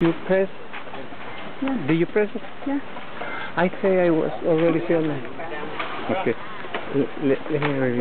You press? Yeah. Do you press it? Yeah. I say I was already filming. Okay. L let, me review.